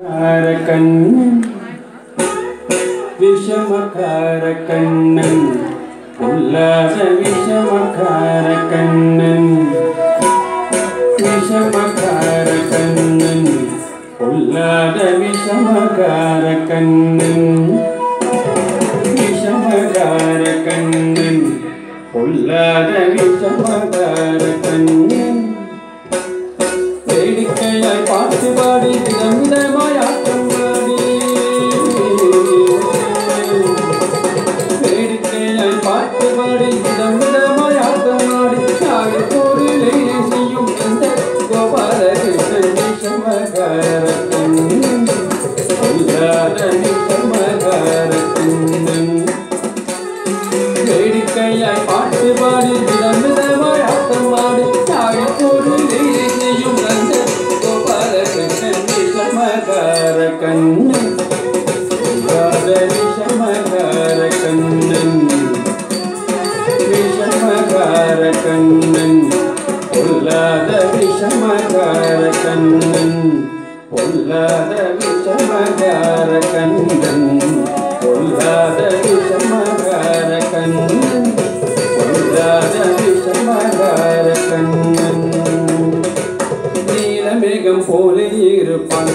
கண்ணன் விஷமக்கார கண்ணன் உல்லாச விஷமக்கார கண்ணன் விஷமக்கார கண்ணன் உல்லாத விஷமக்கார கண்ணன் விஷமக்கார கண்ணன் பொல்லாத விஷமக்கார கண்ணன் வேடிக்கையாய் பாட்டு பாடி விதம் விதமாய் ஆட்டம் ஆடி தாழ் செய்யும் அந்த கோபால கிருஷ்ணன் விஷமகார கண்ணன் விஷமகார கண்ணன் கண்ணன். விஷமகார கண்ணன் பொல்லாத விஷமகார கண்ணன் பொல்லாத விஷமகார கண்ணன் பொல்லாத விஷமகார கண்ணன் நீலமேகம் போல இருப்பான்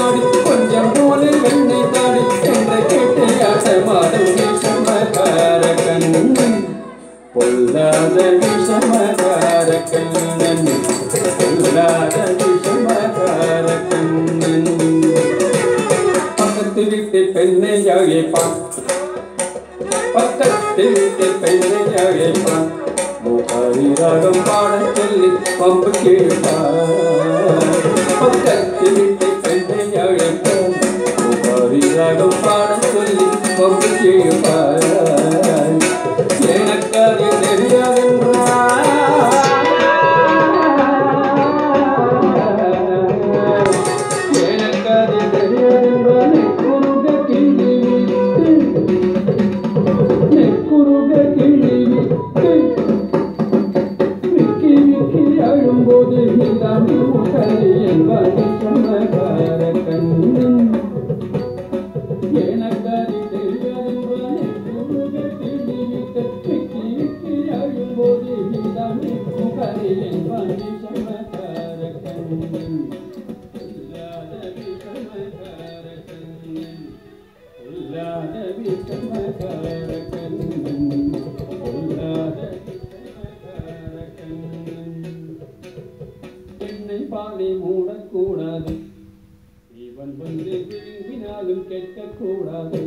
കൊല്ലാതെ വിഷമകാരക്കണ്ണൻ കൊല്ലാതെ വിഷമകാരക്കണ്ണൻ പക്കത്ത് വിട്ട് പെണ്ണയാകേപ്പ പക്കത്ത് വിട്ട് പെണ്ണയാകേപ്പ മൂക്കാരി രാഗം പാടച്ചൊല്ലി പമ്പ് കേട്ട. പക്കത്ത് வாயை மூடக்கூடாது. இவன் வந்து விரும்பினாலும் கேட்கக்கூடாது.